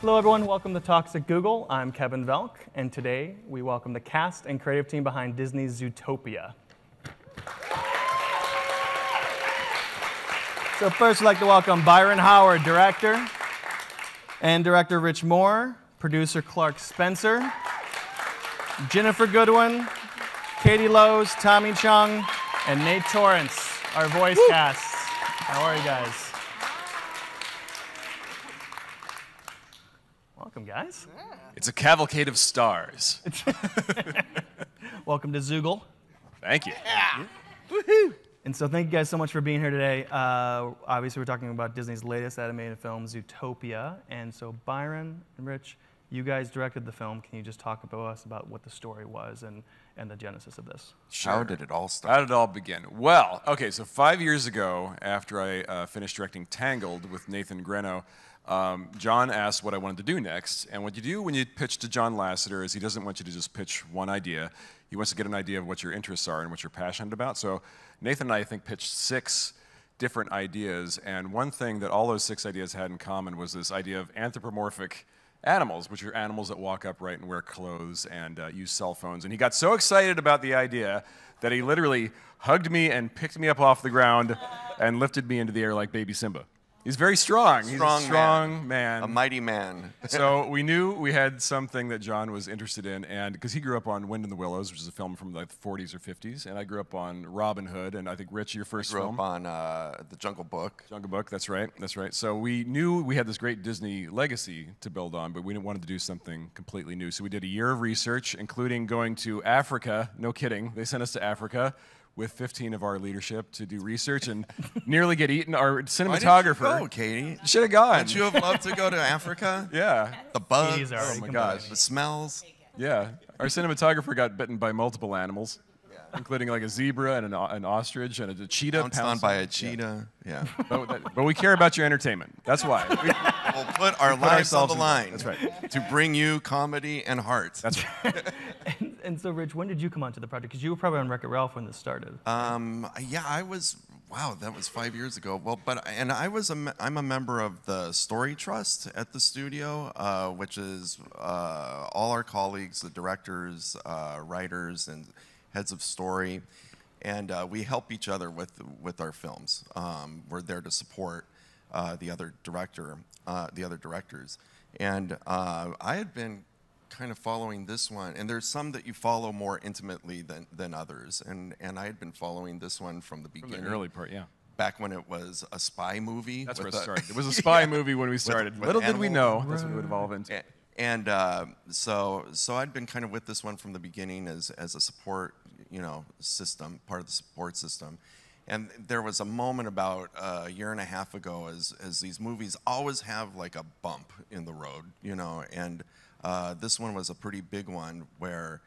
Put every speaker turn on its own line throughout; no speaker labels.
Hello, everyone. Welcome to Talks at Google. I'm Kevin Vlk, and today we welcome the cast and creative team behind Disney's Zootopia. So, first, I'd like to welcome Byron Howard, director, and director Rich Moore, producer Clark Spencer, Ginnifer Goodwin, Katie Lowes, Tommy Chong, and Nate Torrence, our voice Woo. cast. How are you guys? Welcome, guys.
It's a cavalcade of stars.
Welcome to Zoogle.
Thank you.
Yeah. Woohoo! And so, thank you guys so much for being here today. Uh, obviously, we're talking about Disney's latest animated film, Zootopia. And so, Byron and Rich, you guys directed the film. Can you just talk about us about what the story was and, and the genesis of this?
Sure. How did it all start?
How did it all begin? Well, okay, so five years ago, after I uh, finished directing Tangled with Nathan Greno, um, John asked what I wanted to do next. And what you do when you pitch to John Lasseter is he doesn't want you to just pitch one idea. He wants to get an idea of what your interests are and what you're passionate about. So Nathan and I, I think, pitched six different ideas. And one thing that all those six ideas had in common was this idea of anthropomorphic animals, which are animals that walk upright and wear clothes and uh, use cell phones. And he got so excited about the idea that he literally hugged me and picked me up off the ground and lifted me into the air like baby Simba. He's very strong. He's
strong
a strong
man.
man.
A mighty man.
so we knew we had something that John was interested in, and because he grew up on Wind in the Willows, which is a film from the 40s or 50s, and I grew up on Robin Hood, and I think Rich, your first
I grew
film.
up on uh, The Jungle Book.
Jungle Book, that's right, that's right. So we knew we had this great Disney legacy to build on, but we didn't want to do something completely new. So we did a year of research, including going to Africa. No kidding, they sent us to Africa with 15 of our leadership to do research and nearly get eaten. Our cinematographer.
Why didn't you go, Katie?
Should have gone.
Would you have loved to go to Africa?
yeah.
The bugs.
Oh my gosh.
The smells.
Yeah. Our cinematographer got bitten by multiple animals. Including like a zebra and an, an ostrich and a, cheetah.
Pounced on by a cheetah. Yeah.
yeah. but, that, but, we care about your entertainment. That's why. We,
will put our lives on the line.
That's right.
To bring you comedy and heart.
That's right.
and, and, so, Rich, when did you come onto the project? Because you were probably on Wreck-It Ralph when this started.
Um, yeah, I was. Wow, that was five years ago. Well, but and I was a, I'm a member of the Story Trust at the studio, uh, which is uh, all our colleagues, the directors, uh, writers, and heads of story, and uh, we help each other with with our films. Um, we're there to support uh, the other director, uh, the other directors, and uh, I had been kind of following this one, and there's some that you follow more intimately than than others, and and I had been following this one from the beginning,
from the early part, yeah.
Back when it was a spy movie.
That's where it started. It was a spy yeah, movie when we started. With, with Little did we know that's what it would evolve into.
And uh, so, so I'd been kind of with this one from the beginning as, as a support, you know, system, part of the support system. And there was a moment about a year and a half ago, as, as these movies always have like a bump in the road, you know, and uh, this one was a pretty big one where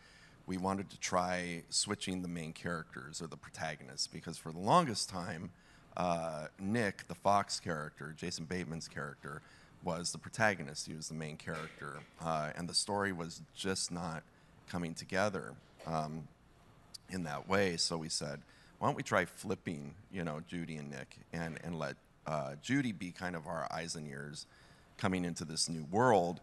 we wanted to try switching the main characters or the protagonists because for the longest time, uh, Nick, the Fox character, Jason Bateman's character, was the protagonist. He was the main character, uh, and the story was just not coming together um, in that way. So we said, why don't we try flipping, you know, Judy and Nick, and and let uh, Judy be kind of our eyes and ears coming into this new world.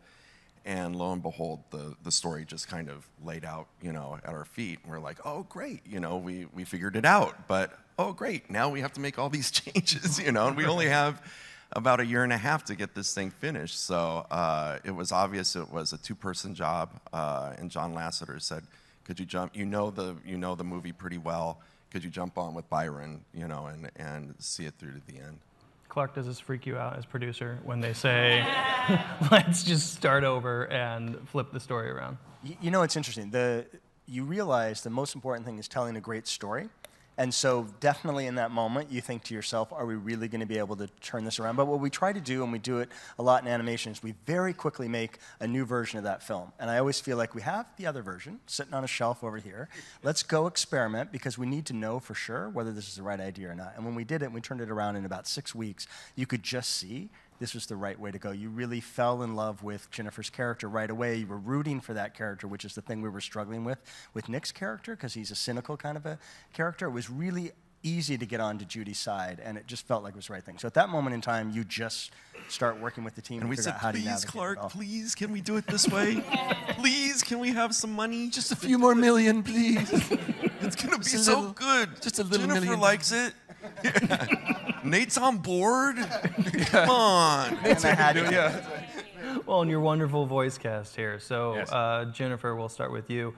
And lo and behold, the, the story just kind of laid out, you know, at our feet. And we're like, oh, great, you know, we, we figured it out. But, oh, great, now we have to make all these changes, you know, and we only have about a year and a half to get this thing finished. So uh, it was obvious it was a two-person job. Uh, and John Lasseter said, "Could you jump? You know the you know the movie pretty well. Could you jump on with Byron? You know, and and see it through to the end."
Clark, does this freak you out as producer when they say, "Let's just start over and flip the story around"?
You know, it's interesting. The you realize the most important thing is telling a great story and so, definitely in that moment, you think to yourself, are we really going to be able to turn this around? But what we try to do, and we do it a lot in animation, is we very quickly make a new version of that film. And I always feel like we have the other version sitting on a shelf over here. Let's go experiment because we need to know for sure whether this is the right idea or not. And when we did it, we turned it around in about six weeks. You could just see this was the right way to go. You really fell in love with Ginnifer's character right away. You were rooting for that character, which is the thing we were struggling with with Nick's character, because he's a cynical kind of a character. It was really easy to get onto Judy's side, and it just felt like it was the right thing. So at that moment in time, you just start working with the team and,
And we said,
out how
please, Clark, please, can we do it this way? please, can we have some money?
Just a few more million, please.
It's gonna be so
little-
good.
just a little
Ginnifer
million.
likes it. Nate's on board. Come on.
And I had to-
yeah.
Well, and your wonderful voice cast here. So,
Yes.
uh, Ginnifer, we'll start with you.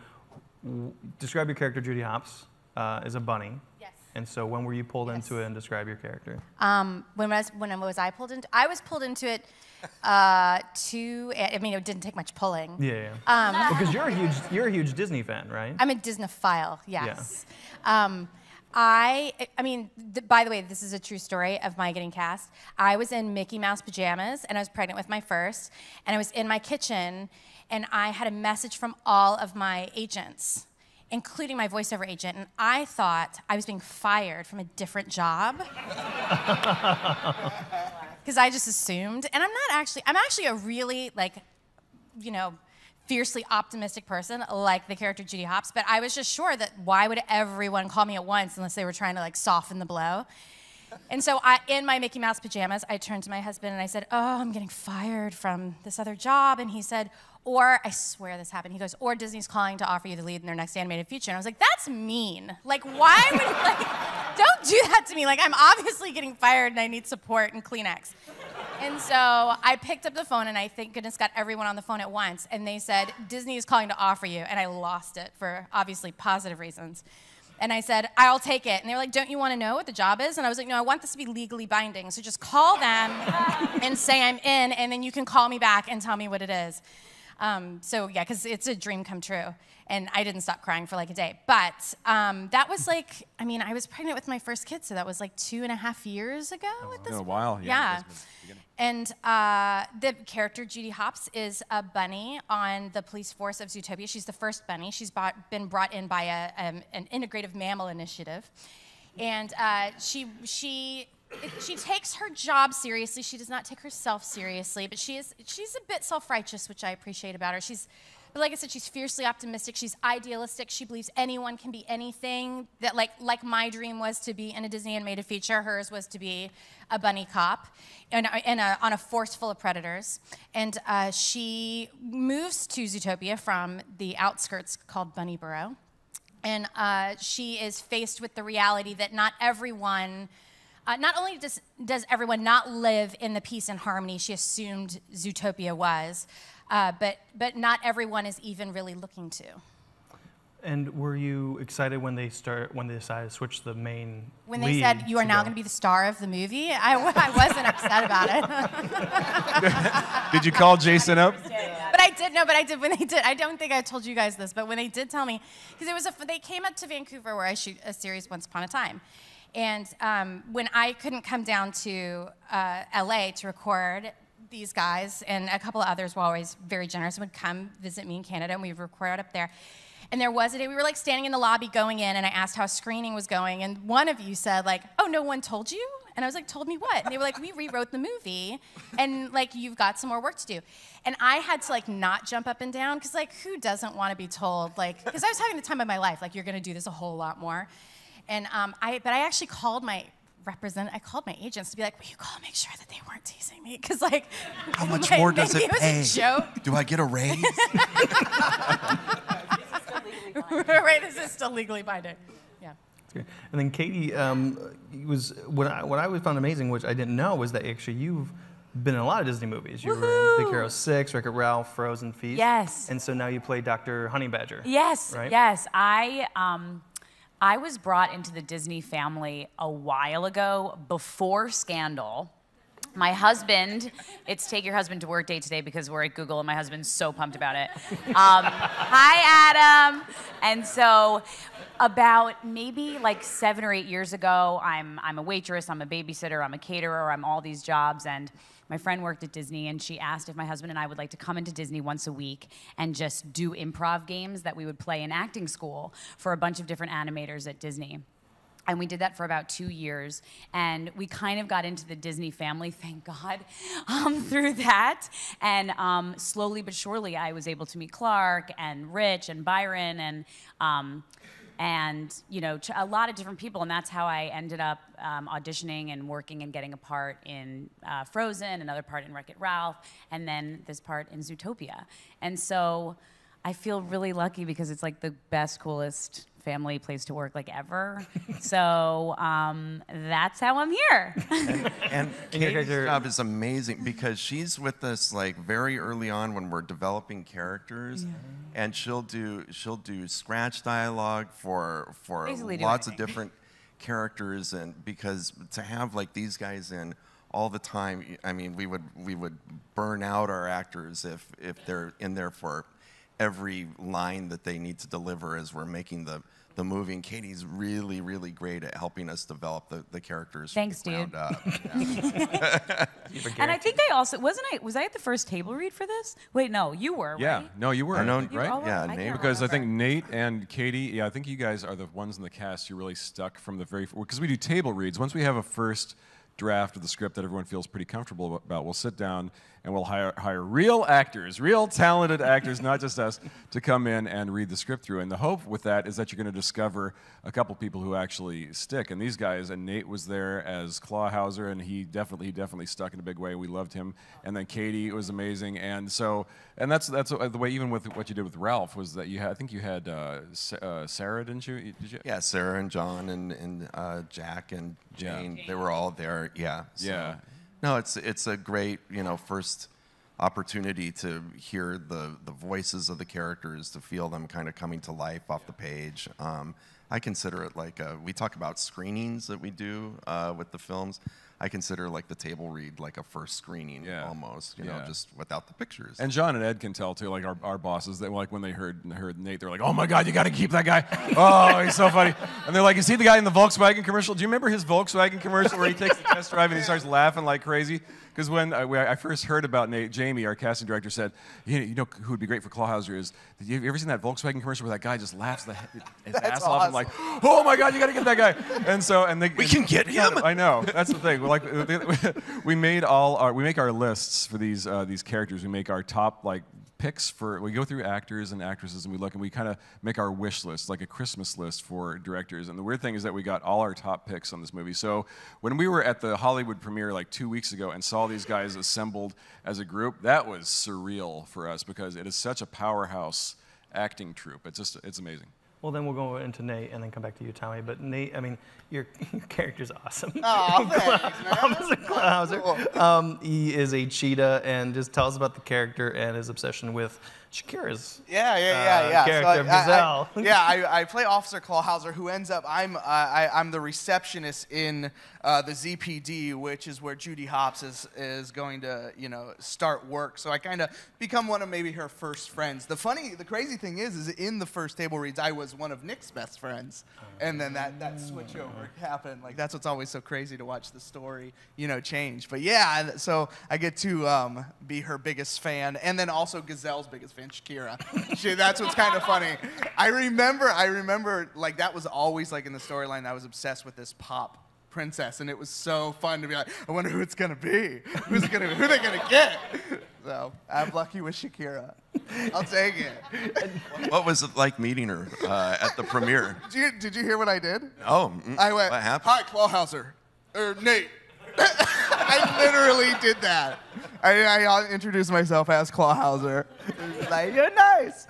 Describe your character, Judy Hopps, uh, as a bunny.
Yes.
And so, when were you pulled into it, and describe your character?
Um, when was when was I pulled into? I was pulled into it. Uh, to I mean, it didn't take much pulling.
Yeah, yeah.
Um,
because you're a huge, you're a huge Disney fan, right?
I'm a Disneyphile. Yes. Um, I I mean, th- by the way, this is a true story of my getting cast. I was in Mickey Mouse pajamas and I was pregnant with my first, and I was in my kitchen, and I had a message from all of my agents. Including my voiceover agent, and I thought I was being fired from a different job. because I just assumed, and I'm not actually. I'm actually a really like, you know, fiercely optimistic person, like the character Judy Hopps. But I was just sure that why would everyone call me at once unless they were trying to like soften the blow? And so, I, in my Mickey Mouse pajamas, I turned to my husband and I said, "Oh, I'm getting fired from this other job." And he said, "Or I swear this happened." He goes, "Or Disney's calling to offer you the lead in their next animated feature." And I was like, "That's mean. Like, why would like, don't do that to me? Like, I'm obviously getting fired and I need support and Kleenex." And so I picked up the phone and I thank goodness got everyone on the phone at once. And they said, Disney is calling to offer you. And I lost it for obviously positive reasons. And I said, I'll take it. And they were like, Don't you want to know what the job is? And I was like, No, I want this to be legally binding. So just call them and say I'm in, and then you can call me back and tell me what it is. Um, so yeah, because it's a dream come true. And I didn't stop crying for like a day. But um, that was like, I mean, I was pregnant with my first kid, so that was like two and a half years ago at this
a while, yeah,
Yeah.
it has been beginning.
And uh, the character Judy Hopps is a bunny on the police force of Zootopia. She's the first bunny. She's bought, been brought in by a, um, an integrative mammal initiative, and uh, she she she takes her job seriously. She does not take herself seriously, but she is she's a bit self-righteous, which I appreciate about her. She's but like I said, she's fiercely optimistic. She's idealistic. She believes anyone can be anything. That like like my dream was to be in a Disney animated feature. Hers was to be a bunny cop, and, a, in a, on a force full of predators. And uh, she moves to Zootopia from the outskirts called Bunnyburrow, and uh, she is faced with the reality that not everyone. Uh, not only does, does everyone not live in the peace and harmony she assumed Zootopia was, uh, but, but not everyone is even really looking to.
And were you excited when they start when they decided to switch the main?
When they
lead
said you are now going to be the star of the movie, I, I wasn't upset about it.
Did you call Jason up?
but I did no, but I did when they did. I don't think I told you guys this, but when they did tell me, because it was a, they came up to Vancouver where I shoot a series once upon a time, and um, when I couldn't come down to uh, LA to record. These guys and a couple of others were always very generous would come visit me in Canada, and we would record up there. And there was a day we were like standing in the lobby going in, and I asked how screening was going, and one of you said like, "Oh, no one told you?" And I was like, "Told me what?" And they were like, "We rewrote the movie, and like you've got some more work to do." And I had to like not jump up and down because like who doesn't want to be told like because I was having the time of my life like you're gonna do this a whole lot more, and um, I but I actually called my represent I called my agents to be like, "Will you call make sure that they weren't teasing me?" Because like
How much
like,
more does
maybe
it
was
pay?
a joke.
Do I get a raise?
right, this is still legally binding. Yeah.
And then Katie um, was what I, what I was found amazing, which I didn't know, was that actually you've been in a lot of Disney movies. You were in Big Hero Six, Wreck-It Ralph, Frozen Feast.
Yes.
And so now you play Dr. Honey Badger.
Yes,
Right?
yes. I um, I was brought into the Disney family a while ago before Scandal. My husband, it's take your husband to work day today because we're at Google and my husband's so pumped about it. Um, hi, Adam. And so, about maybe like seven or eight years ago, I'm, I'm a waitress, I'm a babysitter, I'm a caterer, I'm all these jobs. And my friend worked at Disney and she asked if my husband and I would like to come into Disney once a week and just do improv games that we would play in acting school for a bunch of different animators at Disney. And we did that for about two years. And we kind of got into the Disney family, thank God, um, through that. And um, slowly but surely, I was able to meet Clark and Rich and Byron and um, and you know a lot of different people and that's how i ended up um, auditioning and working and getting a part in uh, frozen another part in wreck it ralph and then this part in zootopia. And so i feel really lucky because it's like the best coolest family place to work like ever. So um, that's how i'm here.
And
your
Katie's job is amazing because she's with us like very early on when we're developing characters, and she'll do she'll do scratch dialogue for for
Basically
lots of different characters, and because to have like these guys in all the time, I mean, we would we would burn out our actors if if they're in there for every line that they need to deliver as we're making the the movie. And Katie's really, really great at helping us develop the, the characters.
Thanks, dude.
up. Yeah.
and i think i also wasn't i was i at the first table read for this wait no you were
Yeah,
right?
no, you were,
I know-
think,
You
right?
all
Yeah,
I
Nate-
Because I think. Nate and Katie, yeah, I think you guys are the ones in the cast who really stuck from the very because we do table reads. Once we have a first draft of the script that everyone feels pretty comfortable about, we'll sit down and we'll hire hire real actors, real talented actors, not just us, to come in and read the script through. And the hope with that is that you're going to discover a couple people who actually stick. And these guys, and Nate was there as Clawhauser, and he definitely he definitely stuck in a big way. We loved him. And then Katie was amazing. And so, and that's that's the way even with what you did with Ralph was that you had I think you had uh, uh, Sarah, didn't you? Did you?
Yeah, Sarah and John and, and uh, Jack and
Yeah.
Jane, they were all there. Yeah. so-
Yeah.
No, it's it's a great you know first opportunity to hear the the voices of the characters, to feel them kind of coming to life off the page. Um, I consider it like uh we talk about screenings that we do uh, with the films. I consider like the table read like a first screening
Yeah.
almost, you know, just without the pictures.
And John and Ed can tell too, like our, our bosses, that like when they heard heard Nate, they're like, "Oh my God, you got to keep that guy! Oh, he's so funny!" And they're like, "Is he the guy in the Volkswagen commercial? Do you remember his Volkswagen commercial where he takes the test drive and he starts laughing like crazy?" Because when I, when I first heard about Nate, Jamie, our casting director, said, "You know, you know who would be great for Clawhauser is? Have you ever seen that Volkswagen commercial where that guy just laughs the, his ass off and like, oh my God, you got to get that guy!" And so and they
We can get him!
I know. That's the thing. Like we made all our we make our lists for these uh, these characters. We make our top like picks for we go through actors and actresses and we look and we kind of make our wish list like a christmas list for directors. And the weird thing is that we got all our top picks on this movie. So when we were at the hollywood premiere like two weeks ago and saw these guys assembled as a group that was surreal for us because it is such a powerhouse acting troupe. It's just it's amazing.
Well, then we'll go into Nate and then come back to you, Tommy. But Nate, I mean, your, your character's awesome.
Aw, thanks, man.
Officer Clawhauser. Um, he is a cheetah, and just tell us about the character and his obsession with Shakira's.
Yeah, yeah,
uh,
yeah, yeah.
character,
I, I- yeah, I, I play Officer Clawhauser, who ends up I'm uh, I, I'm the receptionist in uh, the ZPD, which is where Judy Hopps is is going to you know start work. So I kind of become one of maybe her first friends. The funny, the crazy thing is, is in the first table reads, I was one of Nick's best friends, and then that that switch over happened. Like that's what's always so crazy to watch the story you know change. But yeah, so I get to um, be her biggest fan, and then also Gazelle's biggest fan, Shakira. she, that's what's kind of funny. I remember, I remember, like that was always like in the storyline. I was obsessed with this pop princess, and it was so fun to be like, I wonder who it's gonna be. Who's gonna, who they gonna get? So I'm lucky with Shakira. I'll take it.
what was it like meeting her uh, at the premiere?
Did you, did you hear what I did?
Oh, mm,
I went,
what happened?
Hi, Clawhauser. Or Nate. I literally did that. I, I introduced myself as Clawhauser. It was like, you're nice.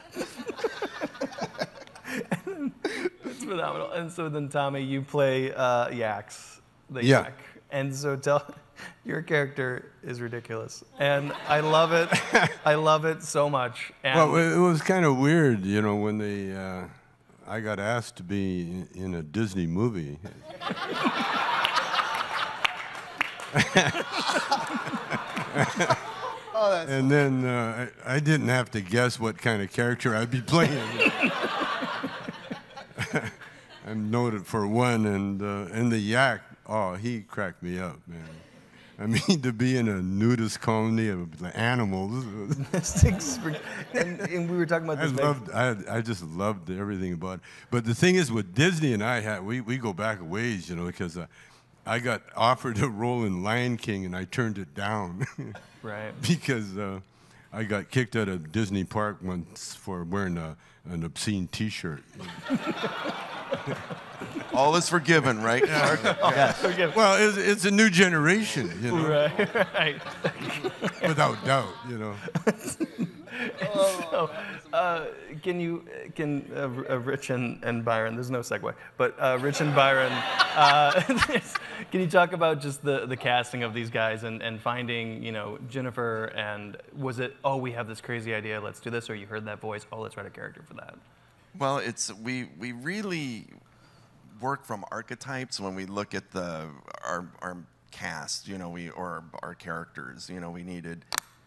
It's phenomenal. And so then, Tommy, you play uh, Yax, the
Yeah.
yak. And so tell, your character is ridiculous, and I love it. I love it so much. And
Well, it was kind of weird, you know, when they, uh, I got asked to be in, in a Disney movie.
Oh, that's
And then uh, I, I didn't have to guess what kind of character I'd be playing. I'm noted for one, and uh, and the yak. Oh, he cracked me up, man. I mean, to be in a nudist colony of animals.
And, and we were talking about
I
this. back-
loved. I, I just loved everything about it. But the thing is, with Disney and I had we, we go back a ways, you know, because uh, I got offered a role in Lion King and I turned it down
right.
because uh, I got kicked out of Disney Park once for wearing a, an obscene T-shirt.
All is forgiven, right? Clark?
Well, it's, it's a new generation, you know,
Right, right.
without doubt, you know.
so, uh, can you, can uh, uh, Rich and, and Byron, there's no segue, but uh, Rich and Byron, uh, can you talk about just the, the casting of these guys and, and finding, you know, Ginnifer and was it, oh, we have this crazy idea, let's do this, or you heard that voice, oh, let's write a character for that?
Well, it's we we really work from archetypes when we look at the our our cast, you know, we or our characters. You know, we needed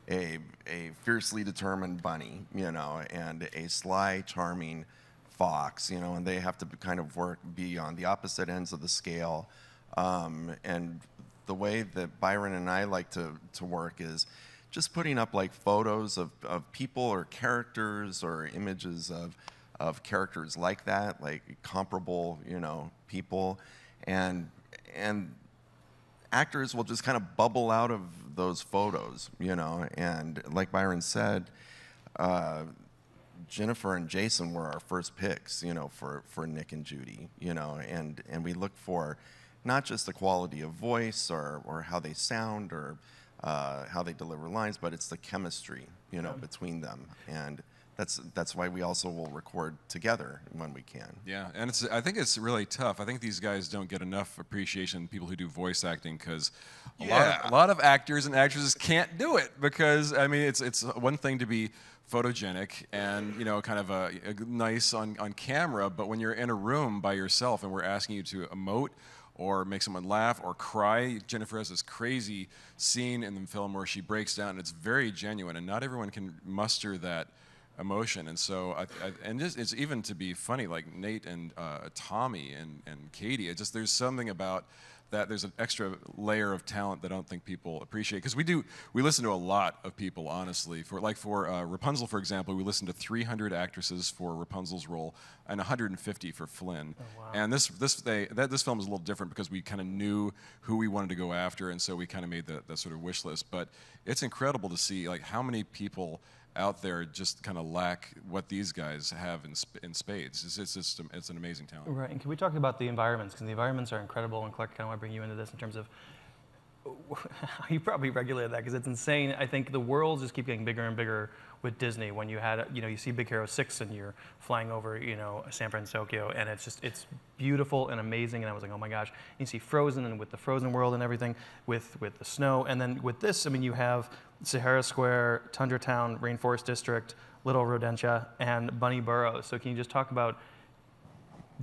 a a fiercely determined bunny, you know, and a sly, charming fox, you know, and they have to kind of work be on the opposite ends of the scale. Um, and the way that Byron and I like to to work is just putting up like photos of, of people or characters or images of of characters like that, like comparable, you know, people, and and actors will just kind of bubble out of those photos, you know. And like Byron said, uh, Ginnifer and Jason were our first picks, you know, for, for Nick and Judy, you know, and, and we look for not just the quality of voice or, or how they sound or uh, how they deliver lines, but it's the chemistry, you know, between them. And that's, that's why we also will record together when we can.
Yeah, and it's I think it's really tough. I think these guys don't get enough appreciation, people who do voice acting, because a, lot of, a lot of actors and actresses can't do it because I mean it's it's one thing to be photogenic and you know kind of a, a nice on, on camera, but when you're in a room by yourself and we're asking you to emote or make someone laugh or cry. Ginnifer has this crazy scene in the film where she breaks down, and it's very genuine, and not everyone can muster that emotion. And so, I, I, and just, it's even to be funny, like Nate and uh, Tommy and, and Katie. It just there's something about that. There's an extra layer of talent that I don't think people appreciate because we do. We listen to a lot of people, honestly. For like for uh, Rapunzel, for example, we listened to 300 actresses for Rapunzel's role and 150 for Flynn. oh, wow. And this this they, that this film is a little different because we kind of knew who we wanted to go after, and so we kind of made the, the sort of wish list. But it's incredible to see like how many people out there just kind of lack what these guys have in, sp- in spades. It's, it's just it's an amazing talent.
Right, and can we talk about the environments? Because the environments are incredible, and Clark, kind of want to bring you into this in terms of you probably regulated that, because it's insane. I think the worlds just keep getting bigger and bigger with Disney. When you had, you know, you see Big Hero 6 and you're flying over, you know, San Francisco, and it's just, it's beautiful and amazing. And I was like, oh my gosh. And you see Frozen and with the Frozen world and everything, with, with the snow. And then with this, I mean, you have Sahara Square, Tundra Town, Rainforest District, Little Rodentia, and Bunny Burrows. So can you just talk about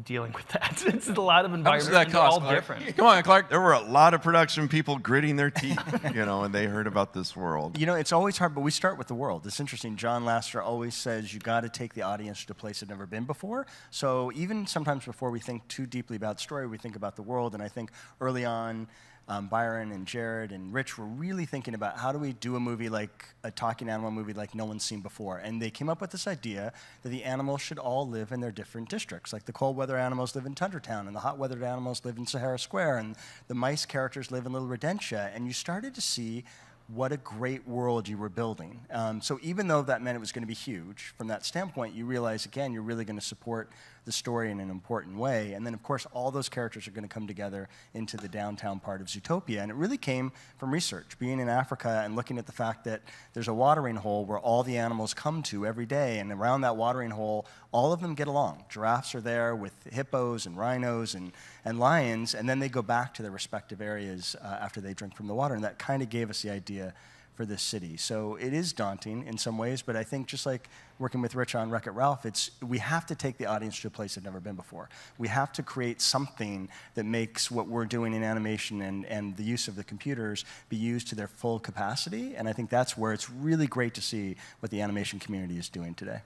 dealing with that? it's a lot of
How much
environments.
that
and they're
cost?
all
Clark?
different.
Come on, Clark.
There were a lot of production people gritting their teeth, you know, when they heard about this world.
You know, it's always hard, but we start with the world. It's interesting. John Lasseter always says you got to take the audience to a place they've never been before. So even sometimes before we think too deeply about story, we think about the world. And I think early on, um, Byron and Jared and Rich were really thinking about how do we do a movie like a talking animal movie like no one's seen before. And they came up with this idea that the animals should all live in their different districts. Like the cold weather animals live in Tundra Town, and the hot weathered animals live in Sahara Square, and the mice characters live in Little Rodentia. And you started to see what a great world you were building. Um, so even though that meant it was going to be huge, from that standpoint, you realize again you're really going to support the story in an important way. And then of course all those characters are going to come together into the downtown part of Zootopia. And it really came from research, being in Africa and looking at the fact that there's a watering hole where all the animals come to every day, and around that watering hole, all of them get along. Giraffes are there with hippos and rhinos and, and lions, and then they go back to their respective areas uh, after they drink from the water. And that kind of gave us the idea for this city. So it is daunting in some ways, but I think just like working with Rich on Wreck It Ralph, it's we have to take the audience to a place they've never been before. We have to create something that makes what we're doing in animation and, and the use of the computers be used to their full capacity. And I think that's where it's really great to see what the animation community is doing today.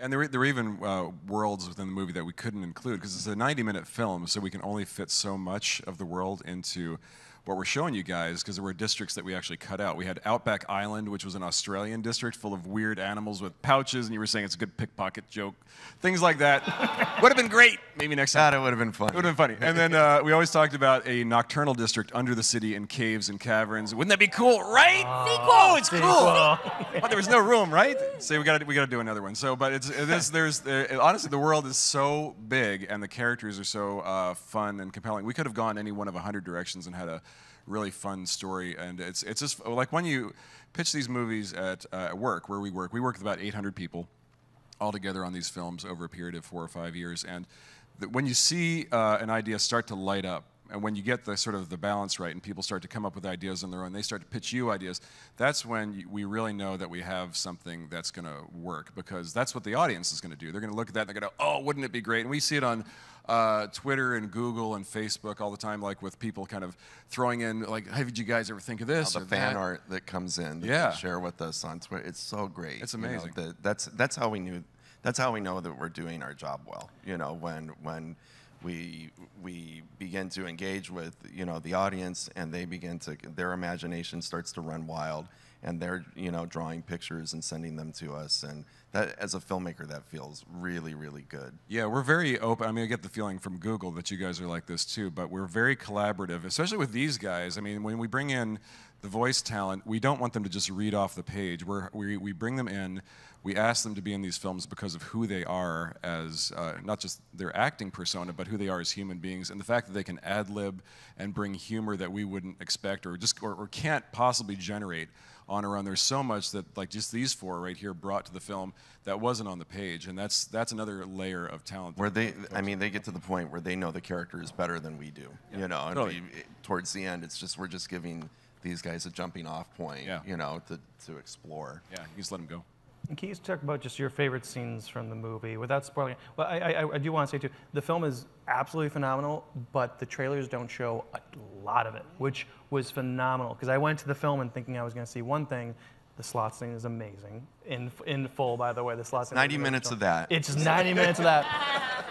And there, there were even uh, worlds within the movie that we couldn't include because it's a 90 minute film, so we can only fit so much of the world into what we're showing you guys because there were districts that we actually cut out. We had Outback Island, which was an Australian district full of weird animals with pouches, and you were saying it's a good pickpocket joke, things like that. would have been great. Maybe next time.
That would have been fun.
It would have been funny. And then uh, we always talked about a nocturnal district under the city in caves and caverns. Wouldn't that be cool, right? Oh, it's cool. but there was no room, right? So we got to we got to do another one. So, but it's it is there's there, honestly the world is so big and the characters are so uh, fun and compelling. We could have gone any one of a hundred directions and had a really fun story. And it's it's just like when you pitch these movies at uh, work where we work. We work with about 800 people all together on these films over a period of four or five years. And when you see uh, an idea start to light up, and when you get the sort of the balance right, and people start to come up with ideas on their own, they start to pitch you ideas. That's when we really know that we have something that's going to work because that's what the audience is going to do. They're going to look at that and they're going to, oh, wouldn't it be great? And we see it on uh, Twitter and Google and Facebook all the time, like with people kind of throwing in, like, hey, did you guys ever think of this?
the
or
fan
that?
art that comes in, that
Yeah.
share with us on Twitter. It's so great.
It's
you know,
amazing.
that's that's how we knew. That's how we know that we're doing our job well. You know, when when we we begin to engage with you know the audience and they begin to their imagination starts to run wild and they're you know drawing pictures and sending them to us and that as a filmmaker that feels really really good.
Yeah, we're very open. I mean, I get the feeling from Google that you guys are like this too, but we're very collaborative, especially with these guys. I mean, when we bring in the voice talent, we don't want them to just read off the page. We're, we, we bring them in, we ask them to be in these films because of who they are as uh, not just their acting persona, but who they are as human beings, and the fact that they can ad lib and bring humor that we wouldn't expect or just or, or can't possibly generate on our own. There's so much that like just these four right here brought to the film that wasn't on the page, and that's that's another layer of talent.
Where they, I mean, they get to the point where they know the characters better than we do. You know, and
Totally.
we, towards the end, it's just we're just giving these guys a jumping off point.
Yeah.
You know, to to explore.
yeah, you just let them go.
And Can you talk about just your favorite scenes from the movie without spoiling? it? Well, I, I, I do want to say too, the film is absolutely phenomenal, but the trailers don't show a lot of it, which was phenomenal. Because I went to the film and thinking I was going to see one thing. The slot scene is amazing in in full, by the way. The slot scene.
90
amazing.
minutes of that.
It's just 90 minutes of that.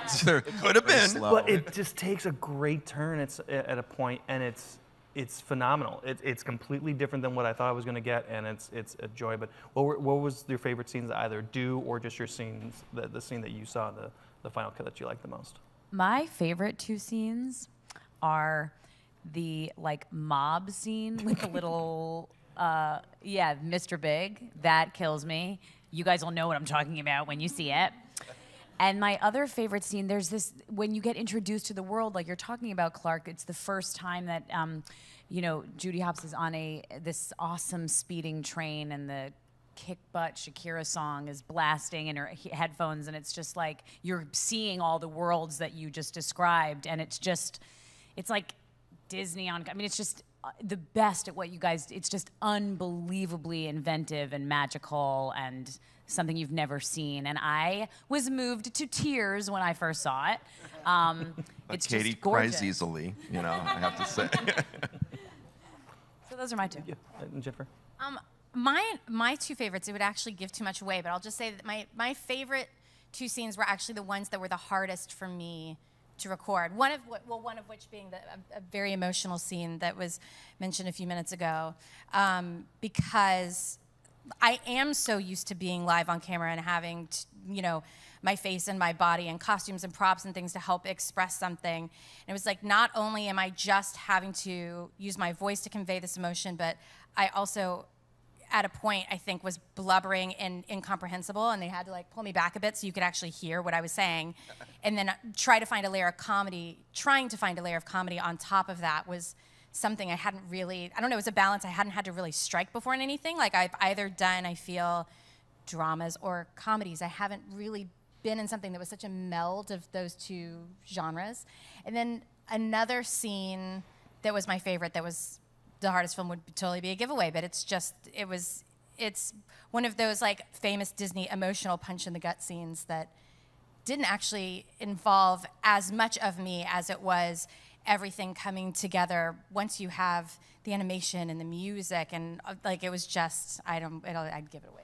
Could have been.
But it just takes a great turn it's, at a point, and it's it's phenomenal. It, it's completely different than what I thought I was going to get, and it's it's a joy. But what were, what was your favorite scenes, either do or just your scenes, the, the scene that you saw the the final cut that you liked the most?
My favorite two scenes are the like mob scene with the little uh yeah, Mr. Big. That kills me. You guys will know what I'm talking about when you see it. And my other favorite scene, there's this when you get introduced to the world, like you're talking about Clark. It's the first time that, um, you know, Judy Hopps is on a this awesome speeding train, and the kick butt Shakira song is blasting in her he- headphones, and it's just like you're seeing all the worlds that you just described, and it's just, it's like Disney on. I mean, it's just uh, the best at what you guys. It's just unbelievably inventive and magical and something you've never seen. And I was moved to tears when I first saw it. Um, it's
Katie
just gorgeous.
cries easily. You know, I have to say.
So those are my two.
Yeah, and Ginnifer.
Um, my my two favorites. It would actually give too much away, but I'll just say that my my favorite two scenes were actually the ones that were the hardest for me to record. One of wh- well, one of which being the, a, a very emotional scene that was mentioned a few minutes ago, um, because I am so used to being live on camera and having, t- you know, my face and my body and costumes and props and things to help express something. And it was like, not only am I just having to use my voice to convey this emotion, but I also, at a point, I think was blubbering and incomprehensible, and they had to like pull me back a bit so you could actually hear what I was saying, and then try to find a layer of comedy. Trying to find a layer of comedy on top of that was something I hadn't really, I don't know, it was a balance I hadn't had to really strike before in anything. Like I've either done, I feel, dramas or comedies. I haven't really been in something that was such a meld of those two genres. And then another scene that was my favorite that was the hardest film would totally be a giveaway, but it's just, it was, it's one of those like famous Disney emotional punch in the gut scenes that didn't actually involve as much of me as it was everything coming together once you have the animation and the music and uh, like it was just I don't it'll, I'd give it away.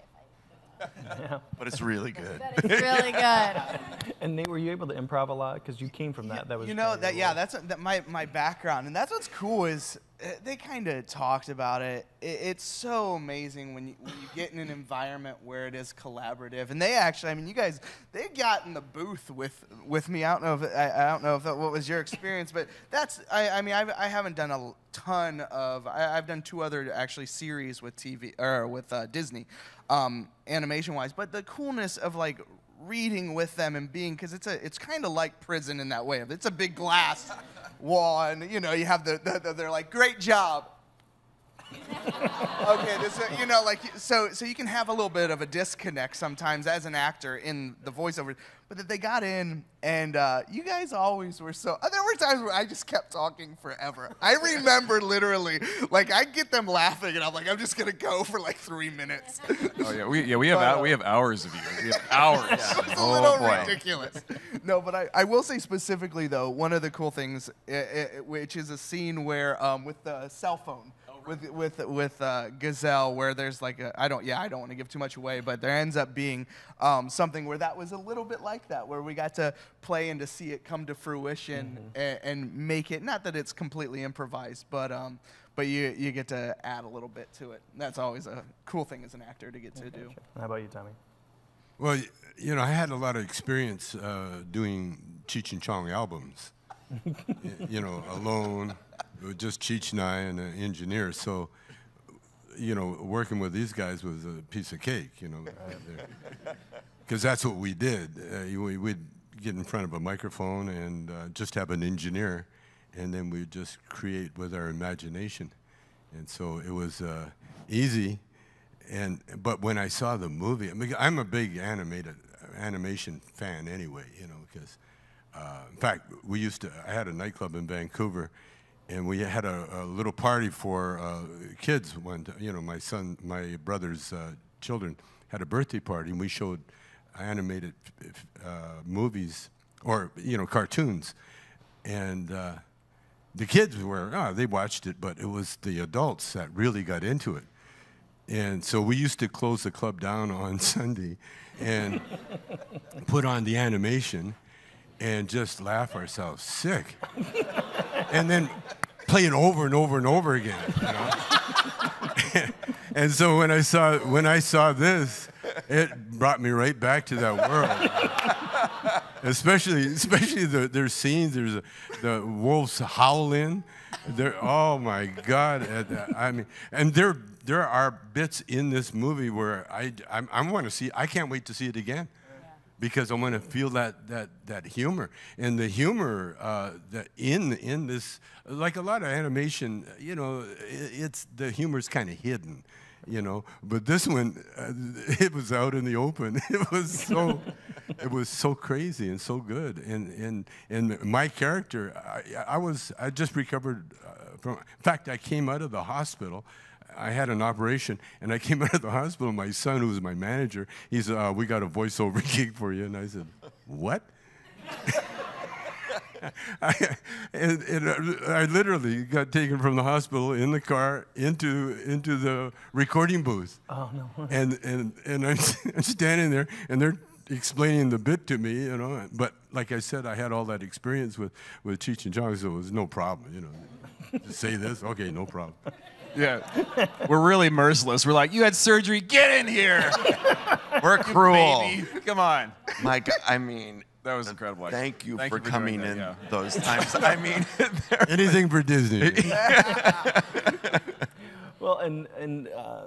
Yeah.
but it's really good.
It's really good.
And Nate, were you able to improv a lot because you came from that? That was
you know that yeah
role.
that's that my, my background and that's what's cool is they kind of talked about it. it. It's so amazing when you, when you get in an environment where it is collaborative. And they actually, I mean, you guys, they got in the booth with with me. I don't know if I, I don't know if that, what was your experience, but that's. I, I mean, I've, I haven't done a ton of. I, have done two other actually series with TV or with uh, Disney, um, animation wise. But the coolness of like reading with them and being because it's a it's kind of like prison in that way. It's a big glass and you know you have the, the, the they're like great job. okay, this you know like so so you can have a little bit of a disconnect sometimes as an actor in the voiceover, but that they got in and uh, you guys always were so. Uh, there were times where I just kept talking forever. I remember literally, like I get them laughing, and I'm like, I'm just gonna go for like three minutes.
Oh yeah, we yeah we have
But, uh,
we have hours of you. We have hours.
it's a
oh
little
boy.
ridiculous. No, but I, I will say specifically though, one of the cool things, i i which is a scene where um, with the cell phone. With with with uh, Gazelle, where there's like a I don't yeah I don't want to give too much away, but there ends up being um, something where that was a little bit like that, where we got to play and to see it come to fruition and, and make it not that it's completely improvised, but um, but you you get to add a little bit to it. That's always a cool thing as an actor to get to do.
How about you, Tommy?
Well, you know, I had a lot of experience uh, doing Cheech and Chong albums. You know, alone, with just Cheech and I and an engineer. So, you know, working with these guys was a piece of cake. You know, because that's what we did. Uh, we, we'd get in front of a microphone and uh, just have an engineer, and then we'd just create with our imagination. And so it was uh, easy. And but when I saw the movie, I mean, I'm a big animated animation fan anyway, you know, because uh, in fact we used to. I had a nightclub in Vancouver, and we had a, a little party for uh, kids. When you know, my son, my brother's uh, children had a birthday party, and we showed animated uh, movies or you know cartoons, and. Uh, the kids were, oh, they watched it, but it was the adults that really got into it. And so we used to close the club down on Sunday and put on the animation and just laugh ourselves sick. and then play it over and over and over again. You know? and so when I saw when I saw this, it brought me right back to that world. especially especially the, there's scenes there's a, the wolves howling there oh my god i mean and there there are bits in this movie where i i, I want to see i can't wait to see it again because I want to feel that that that humor. And the humor uh, that in in this like a lot of animation you know it's the humor's kind of hidden you know? But this one uh, it was out in the open. It was so it was so crazy and so good. And and and my character I, I was I just recovered uh, from in fact I came out of the hospital I had an operation, and I came out of the hospital. My son, who was my manager, he said, uh, "We got a voiceover gig for you." And I said, "What?" I, and, and uh, I literally got taken from the hospital in the car into into the recording booth.
Oh no.
And and and I'm, I'm standing there, and they're explaining the bit to me, you know. But like I said, I had all that experience with with Cheech and Chong, so it was no problem, you know. to say this, okay, no problem.
Yeah, we're really merciless. We're like, you had surgery. Get in here. we're cruel. Baby. Come on.
My God, I mean,
That was incredible.
thank you
Thank
for
you for
coming
that,
in
yeah.
those times. I mean,
Anything for Disney.
Well, and and uh,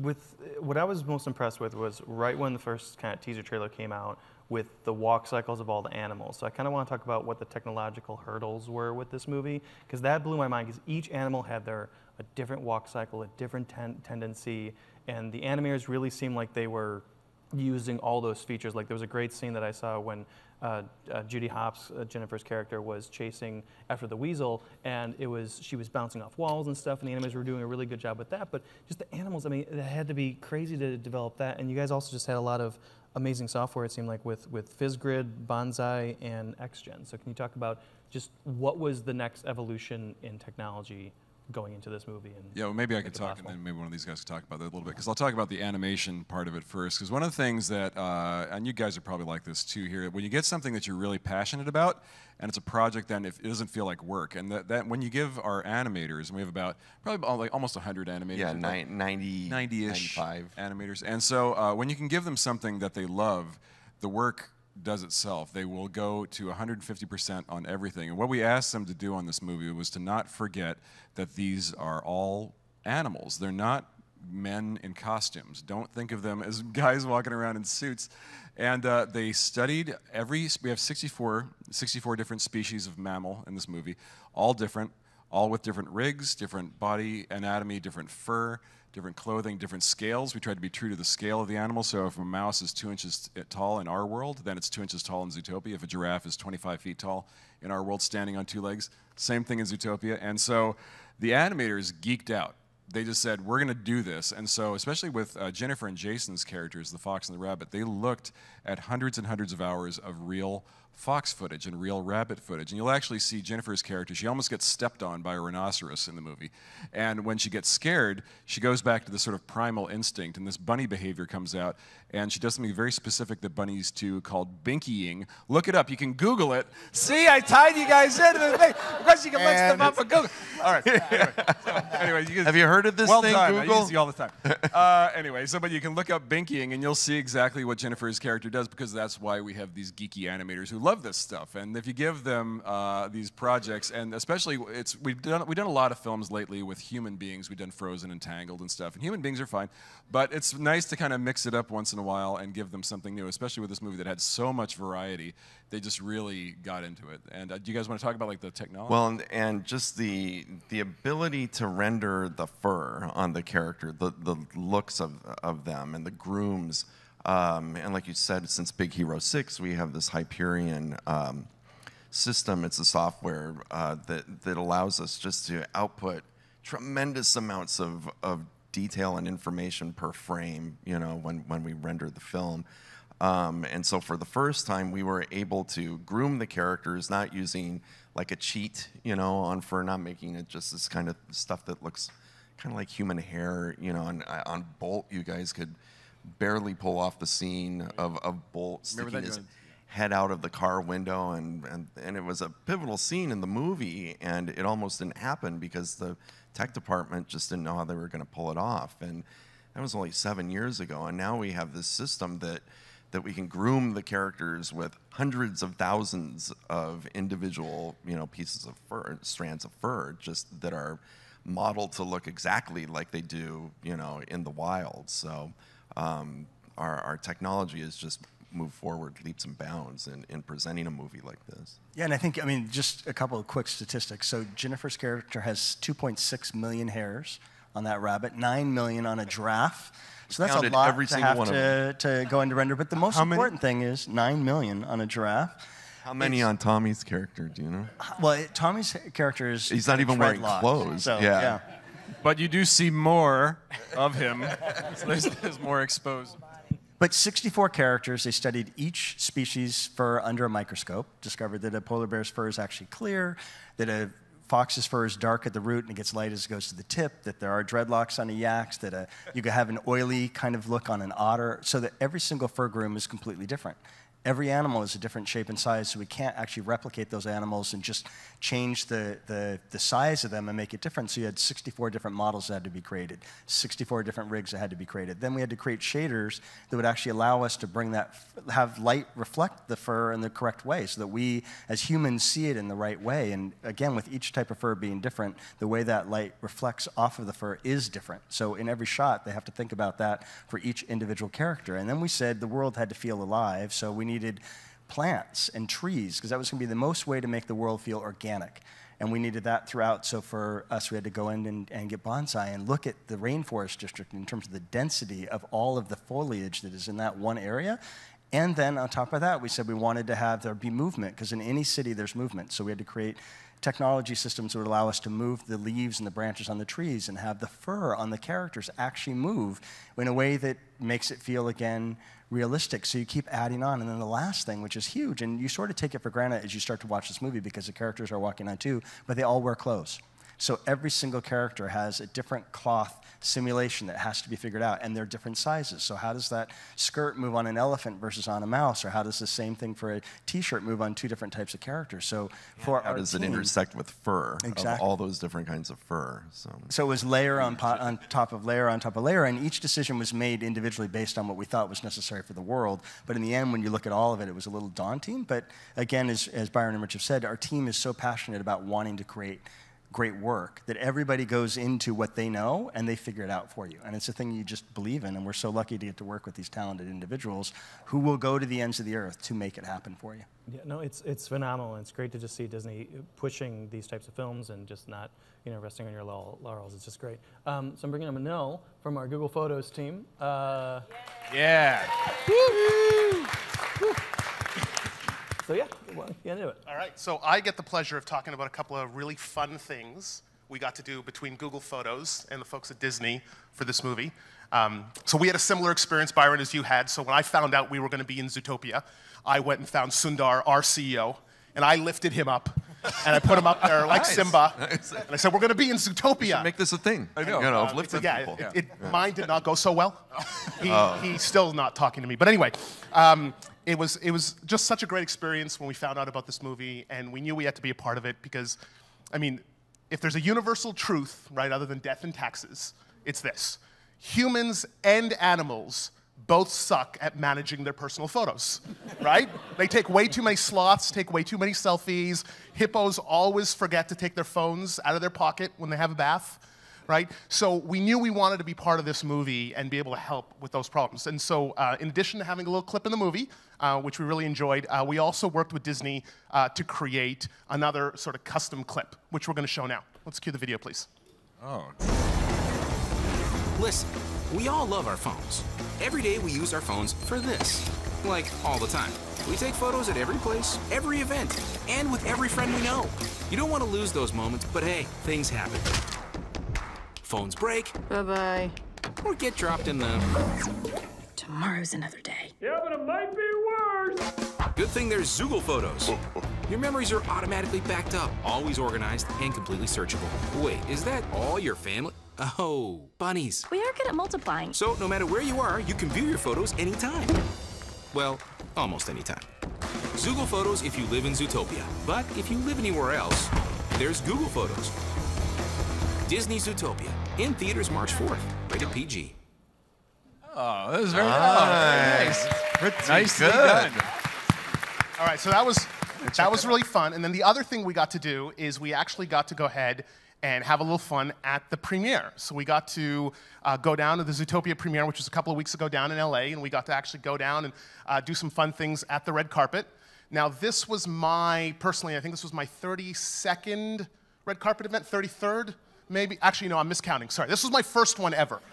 with what I was most impressed with was right when the first kind of teaser trailer came out with the walk cycles of all the animals. So I kind of want to talk about what the technological hurdles were with this movie because that blew my mind because each animal had their a different walk cycle, a different ten- tendency, and the animators really seemed like they were using all those features. Like there was a great scene that I saw when uh, uh, Judy Hopps, uh, Ginnifer's character, was chasing after the weasel, and it was she was bouncing off walls and stuff, and the animators were doing a really good job with that. But just the animals, I mean, it had to be crazy to develop that. And you guys also just had a lot of amazing software. It seemed like with with FizzGrid, Bonsai, and XGen. So can you talk about just what was the next evolution in technology going into this movie. And
Yeah, well, maybe I could talk,
possible.
and then maybe one of these guys could talk about that a little bit, because I'll talk about the animation part of it first. Because one of the things that, uh, and you guys are probably like this too here, when you get something that you're really passionate about, and it's a project, then it doesn't feel like work, and that, that when you give our animators, and we have about probably about like almost 100 animators,
Yeah,
like
ni- 90,
90-ish
95.
animators. And so uh, when you can give them something that they love, the work does itself. They will go to 150% on everything. And what we asked them to do on this movie was to not forget that these are all animals. They're not men in costumes. Don't think of them as guys walking around in suits. And uh, they studied every, we have 64, 64 different species of mammal in this movie, all different, all with different rigs, different body anatomy, different fur, different clothing, different scales. We tried to be true to the scale of the animal. So if a mouse is two inches tall in our world, then it's two inches tall in Zootopia. If a giraffe is 25 feet tall in our world, standing on two legs, same thing in Zootopia. And so the animators geeked out. They just said, we're going to do this. And so, especially with uh, Ginnifer and Jason's characters, the fox and the rabbit, they looked at hundreds and hundreds of hours of real fox footage and real rabbit footage. And you'll actually see Ginnifer's character, she almost gets stepped on by a rhinoceros in the movie. And when she gets scared, she goes back to the sort of primal instinct, and this bunny behavior comes out. And she does something very specific that bunnies do called binkying. Look it up. You can Google it. See, I tied you guys into the thing. Of course, you can look
And
stuff up on Google. All right. Anyway, so, anyway you guys,
Have you heard of this
well
thing,
done. I
Google?
use you all the time. Uh, anyway, so but you can look up binkying and you'll see exactly what Ginnifer's character does because that's why we have these geeky animators who love this stuff. And if you give them uh, these projects, and especially it's we've done we've done a lot of films lately with human beings. We've done Frozen and Tangled and stuff, and human beings are fine. But it's nice to kind of mix it up once in a while and give them something new, especially with this movie that had so much variety. They just really got into it. And uh, do you guys want to talk about like the technology?
Well, and, and just the the ability to render the fur on the character, the, the looks of, of them, and the grooms. Um, and like you said, since Big Hero 6, we have this Hyperion um, system. It's a software uh, that, that allows us just to output tremendous amounts of, of detail and information per frame, you know, when, when we render the film. Um, and so for the first time, we were able to groom the characters, not using like a cheat, you know, on fur, not making it just this kind of stuff that looks kind of like human hair, you know. And uh, on Bolt, you guys could barely pull off the scene of, of Bolt sticking his head out of the car window, and, and, and it was a pivotal scene in the movie, and it almost didn't happen because the tech department just didn't know how they were going to pull it off. And that was only seven years ago, and now we have this system that that we can groom the characters with hundreds of thousands of individual, you know, pieces of fur, strands of fur, just that are modeled to look exactly like they do, you know, in the wild. So um, our, our technology has just moved forward leaps and bounds in, in presenting a movie like this.
Yeah, and I think, I mean, just a couple of quick statistics. So Ginnifer's character has 2.6 million hairs on that rabbit, 9 million on a giraffe. So that's a lot to have to, to go into render. But the most
How many?
important thing is 9 million on a giraffe.
How many on Tommy's character, do you know?
Well, it, Tommy's character is
He's not even wearing clothes,
So,
yeah.
yeah.
But you do see more of him. so there's, more exposed.
But 64 characters, they studied each species fur under a microscope, discovered that a polar bear's fur is actually clear, that a fox's fur is dark at the root and it gets light as it goes to the tip, that there are dreadlocks on a yak's, that a, you could have an oily kind of look on an otter, so that every single fur groom is completely different. Every animal is a different shape and size, so we can't actually replicate those animals and just change the, the, the size of them and make it different. So you had 64 different models that had to be created, 64 different rigs that had to be created. Then we had to create shaders that would actually allow us to bring that, have light reflect the fur in the correct way so that we as humans see it in the right way. And again, with each type of fur being different, the way that light reflects off of the fur is different. So in every shot, they have to think about that for each individual character. And then we said the world had to feel alive, so we needed plants and trees because that was going to be the most way to make the world feel organic. And we needed that throughout. So for us, we had to go in and, and get bonsai and look at the rainforest district in terms of the density of all of the foliage that is in that one area. And then on top of that, we said we wanted to have there be movement because in any city there's movement. So we had to create technology systems would allow us to move the leaves and the branches on the trees and have the fur on the characters actually move in a way that makes it feel again realistic. So you keep adding on. And then the last thing, which is huge, and you sort of take it for granted as you start to watch this movie because the characters are walking on two, but they all wear clothes. So every single character has a different cloth simulation that has to be figured out, and they're different sizes. So how does that skirt move on an elephant versus on a mouse, or how does the same thing for a T-shirt move on two different types of characters? So for
How
our
does it intersect with fur? Of
Exactly.
all those different kinds of fur. So
So it was layer on, po- on top of layer on top of layer, and each decision was made individually based on what we thought was necessary for the world. But in the end, when you look at all of it, it was a little daunting. But again, as, as Byron and Rich have said, our team is so passionate about wanting to create great work that everybody goes into what they know and they figure it out for you. And it's a thing you just believe in, and we're so lucky to get to work with these talented individuals who will go to the ends of the earth to make it happen for you.
Yeah, no, it's it's phenomenal. It's great to just see Disney pushing these types of films and just not, you know, resting on your laurels. It's just great. Um, so I'm bringing up Manil from our Google Photos team. Uh,
Yeah.
So yeah, well, get into it.
All right. So I get the pleasure of talking about a couple of really fun things we got to do between Google Photos and the folks at Disney for this movie. Um, so we had a similar experience, Byron, as you had. So when I found out we were going to be in Zootopia, I went and found Sundar, our CEO, and I lifted him up. And I put him up there like
Nice.
Simba.
Nice.
And I said, We're going to be in Zootopia.
make this a thing. I
know.
You know,
Uh,
lift
it's-
with
yeah,
people.
It, it, Mine did not go so well. He, He's still not talking to me. But anyway, um, it, was, it was just such a great experience when we found out about this movie, and we knew we had to be a part of it because, I mean, if there's a universal truth, right, other than death and taxes, it's this humans and animals both suck at managing their personal photos, right? they take way too many sloths, take way too many selfies. Hippos always forget to take their phones out of their pocket when they have a bath, right? So we knew we wanted to be part of this movie and be able to help with those problems. And so, uh, in addition to having a little clip in the movie, uh, which we really enjoyed, uh, we also worked with Disney uh, to create another sort of custom clip, which we're going to show now. Let's cue the video, please. Oh.
Listen, we all love our phones. Every day we use our phones for this. Like, all the time. We take photos at every place, every event, and with every friend we know. You don't want to lose those moments, but hey, things happen. Phones break,
Bye bye.
or get dropped in the.
Tomorrow's another day. Yeah, but it might be worse.
Good thing there's Zoogle Photos. Your memories are automatically backed up, always organized, and completely searchable. Wait, is that all your family? Oh, bunnies.
We are good at multiplying.
So, no matter where you are, you can view your photos anytime. Well, almost anytime. Zoogle Photos if you live in Zootopia. But if you live anywhere else, there's Google Photos. Disney Zootopia. In theaters March 4th. Rated PG.
Oh, that was very, nice.
Pretty
Nicely
good.
done.
All right, so that was that was really fun. And then the other thing we got to do is we actually got to go ahead and have a little fun at the premiere. So we got to uh, go down to the Zootopia premiere, which was a couple of weeks ago down in LA, and we got to actually go down and uh, do some fun things at the red carpet. Now, this was my personally, I think this was my 32nd red carpet event, 33rd, maybe. Actually, no, I'm miscounting. Sorry, this was my first one ever.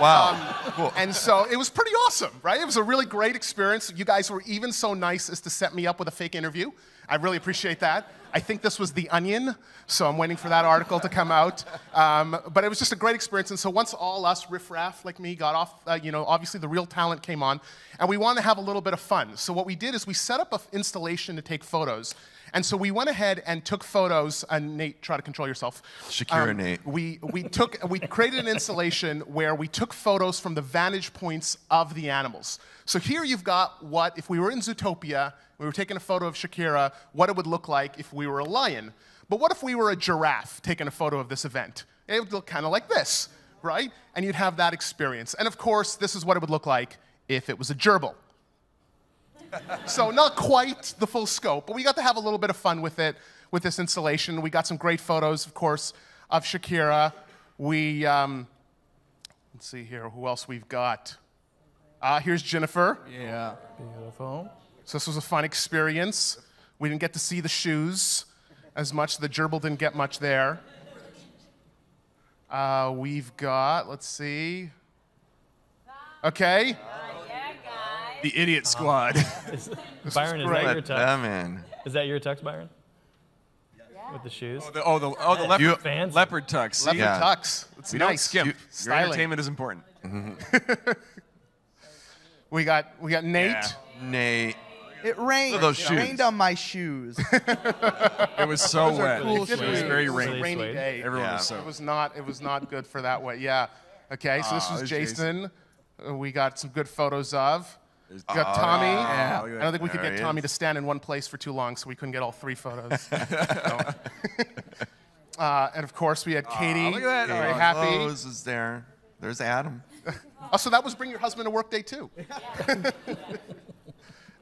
Wow. cool.
And so it was pretty awesome, right? It was a really great experience. You guys were even so nice as to set me up with a fake interview. I really appreciate that. I think this was The Onion, so I'm waiting for that article to come out. Um, but it was just a great experience. And so once all us riffraff like me got off, uh, you know, obviously the real talent came on, and we wanted to have a little bit of fun. So what we did is we set up an installation to take photos. And so we went ahead and took photos. And Nate, try to control yourself.
Shakira, um, Nate.
We, we took we created an installation where we took photos from the vantage points of the animals. So here you've got what if we were in Zootopia, we were taking a photo of Shakira, what it would look like if we were a lion. But what if we were a giraffe taking a photo of this event? It would look kind of like this, right? And you'd have that experience. And of course, this is what it would look like if it was a gerbil. So not quite the full scope, but we got to have a little bit of fun with it, with this installation. We got some great photos, of course, of Shakira. We, um, let's see here, who else we've got? Uh, here's Ginnifer.
Yeah.
Beautiful.
So this was a fun experience. We didn't get to see the shoes as much. The gerbil didn't get much there. Uh, we've got, let's see. Okay.
The Idiot Squad.
Is, Byron, is
great.
that your
But,
tux?
man.
Is that your tux, Byron? With the shoes?
oh, the, oh, the, oh, the leopard,
You-
Fancy.
leopard tux. See?
Leopard
Yeah.
tux. It's
We don't
nice.
skimp. Your
Styling.
entertainment is important.
We got we got Nate.
Yeah.
Nate.
It rained.
those
It rained on my shoes.
It was so
Those
wet.
cool
it was
shoes.
very
It was a
rainy.
rainy day.
Everyone
Yeah.
was so.
It was not. It was not good for that way. Yeah. Okay. So this
Aw,
was
there's
Jason. Uh, we got some good photos of. We
Oh,
got Tommy.
yeah.
I don't think we could
There
get
he
Tommy to stand in one place for too long, so we couldn't get all three photos. So. uh, and of course, we had Katie.
look at that.
Very
Oh,
happy.
Rose is there. There's Adam.
Oh, so that was bring your husband to work day too.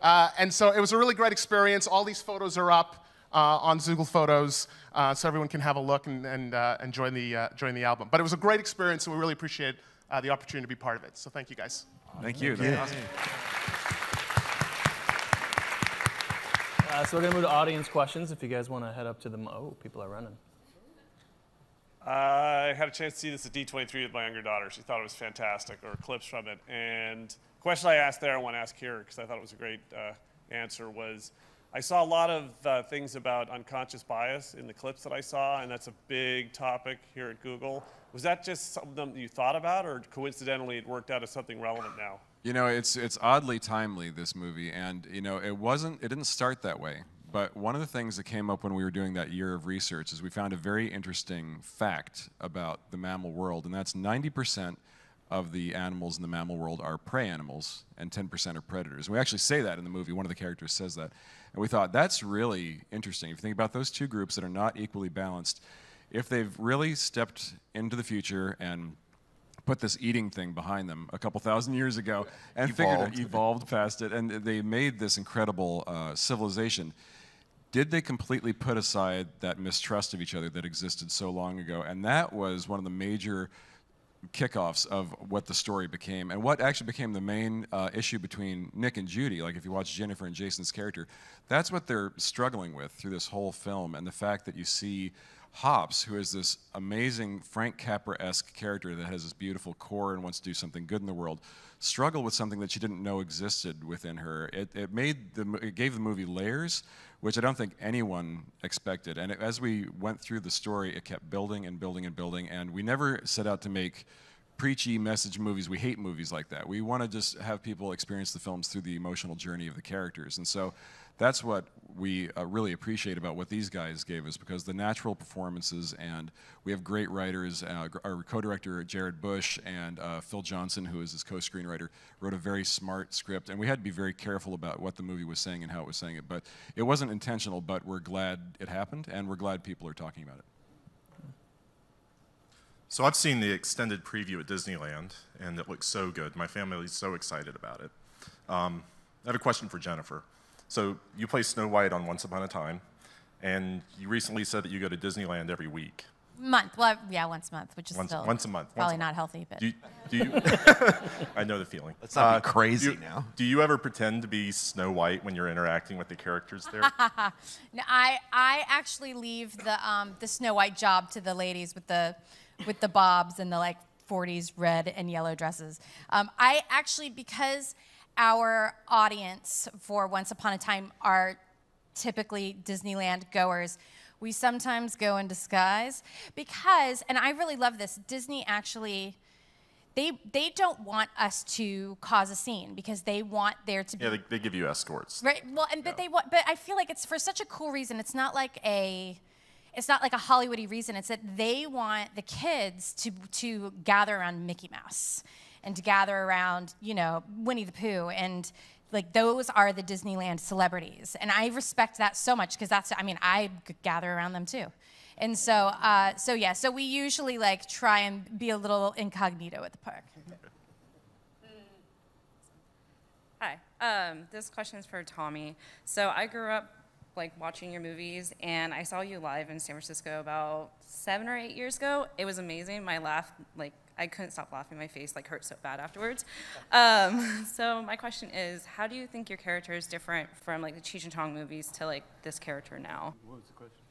uh, and so it was a really great experience. All these photos are up uh, on Zoogle Photos, uh, so everyone can have a look and, and, uh, and join, the, uh, join the album. But it was a great experience, and we really appreciate uh, the opportunity to be part of it. So thank you guys.
Thank you. That's awesome.
Uh, so we're gonna move to audience questions. If you guys want to head up to them. Oh, people are running.
I had a chance to see this at D23 with my younger daughter. She thought it was fantastic, or clips from it. And the question I asked there, I want to ask here because I thought it was a great uh, answer, was I saw a lot of uh, things about unconscious bias in the clips that I saw, and that's a big topic here at Google. Was that just something you thought about, or coincidentally it worked out as something relevant now?
You know, it's it's oddly timely this movie, and you know, it wasn't. It didn't start that way. But one of the things that came up when we were doing that year of research is we found a very interesting fact about the mammal world, and that's 90% of the animals in the mammal world are prey animals, and 10% are predators. And we actually say that in the movie. One of the characters says that, and we thought that's really interesting. If you think about those two groups that are not equally balanced, if they've really stepped into the future and put this eating thing behind them a couple thousand years ago and figured
Evolved.
it evolved past it and they made this incredible uh, civilization did they completely put aside that mistrust of each other that existed so long ago and that was one of the major kickoffs of what the story became and what actually became the main uh, issue between Nick and Judy. Like if you watch Ginnifer and Jason's character, that's what they're struggling with through this whole film, and the fact that you see Hopps, who is this amazing Frank Capra-esque character that has this beautiful core and wants to do something good in the world, struggle with something that she didn't know existed within her. It, it made the it gave the movie layers, which I don't think anyone expected. And it, as we went through the story, it kept building and building and building. And we never set out to make preachy message movies. We hate movies like that. We want to just have people experience the films through the emotional journey of the characters. And so that's what we uh, really appreciate about what these guys gave us because the natural performances and we have great writers. Uh, our co-director Jared Bush and uh, Phil Johnson, who is his co-screenwriter, wrote a very smart script, and we had to be very careful about what the movie was saying and how it was saying it. But it wasn't intentional. But we're glad it happened, and we're glad people are talking about it.
So I've seen the extended preview at Disneyland, and it looks so good. My family is so excited about it. Um, I have a question for Ginnifer. So you play Snow White on Once Upon a Time, and you recently said that you go to Disneyland every week.
Month. Well, yeah, once a month, which is
Once-
still
once a month, once
Probably
a
not
month.
healthy, but
Do you, do you I know the feeling.
Let's not be
Uh,
crazy
do you-
now.
Do you ever pretend to be Snow White when you're interacting with the characters there?
No, I I actually leave the um, the Snow White job to the ladies with the with the bobs and the like 40s red and yellow dresses. Um, I actually because our audience for Once Upon a Time are typically Disneyland goers. We sometimes go in disguise because, and I really love this. Disney actually, they they don't want us to cause a scene because they want there to be
yeah, they, they give you escorts.
Right. Well, and but they want, but I feel like it's for such a cool reason. It's not like a, it's not like a Hollywoody reason. It's that they want the kids to to gather around Mickey Mouse, and to gather around you know Winnie the Pooh, and like those are the Disneyland celebrities, and I respect that so much because that's I mean I gather around them too. And so, uh, so yeah, so we usually like try and be a little incognito at the park.
Hi. Um, this question is for Tommy. So I grew up like watching your movies, and I saw you live in San Francisco about seven or eight years ago. It was amazing. My laugh, like I couldn't stop laughing. My face like hurt so bad afterwards. Um, so my question is, how do you think your character is different from like the Cheech and Chong movies to like this character now?
What was the question?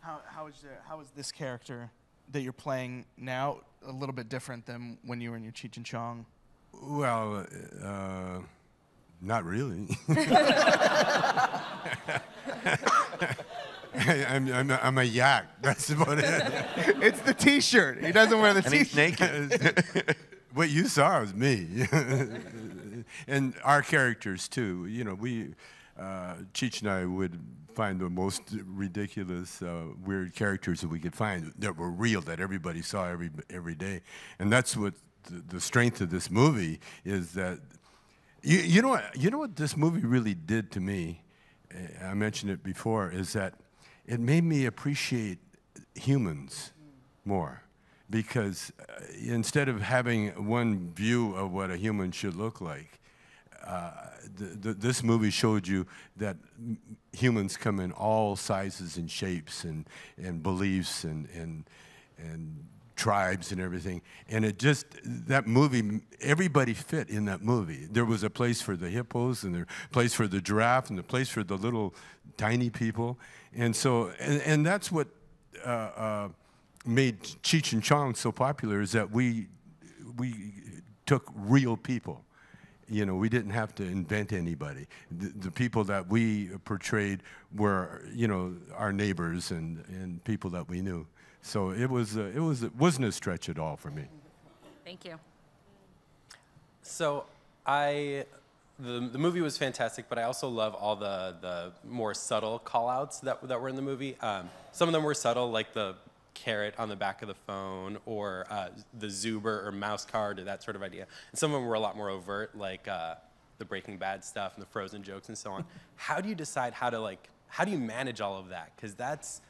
How, how, is the, how is this character that you're playing now a little bit different than when you were in your Cheech and Chong?
Well, uh, not really. I'm, I'm, a, I'm a yak. That's about it.
it's the T-shirt. He doesn't wear the
And
T-shirt. naked.
what you saw was me, and our characters too. You know, we. uh, Cheech and I would find the most ridiculous, uh, weird characters that we could find that were real, that everybody saw every every day, and that's what the, the strength of this movie is. That you, you know what you know what this movie really did to me. I mentioned it before. Is that it made me appreciate humans more because uh, instead of having one view of what a human should look like, uh, th- th- this movie showed you that humans come in all sizes and shapes and, and beliefs and, and, and tribes and everything. And it just, that movie, everybody fit in that movie. There was a place for the hippos and there a place for the giraffe and a place for the little tiny people. And so, and, and that's what uh, uh, made Cheech and Chong so popular is that we, we took real people you know, we didn't have to invent anybody. The, the, people that we portrayed were, you know, our neighbors and, and people that we knew. So it was, uh, it was, it wasn't a stretch at all for me.
Thank you.
So I, the, the movie was fantastic, but I also love all the, the more subtle call-outs that, that were in the movie. Um, some of them were subtle, like the carrot on the back of the phone or uh, the Zuber or mouse card or that sort of idea. And some of them were a lot more overt, like uh, the Breaking Bad stuff and the Frozen jokes and so on. how do you decide how to like, how do you manage all of that? Because that's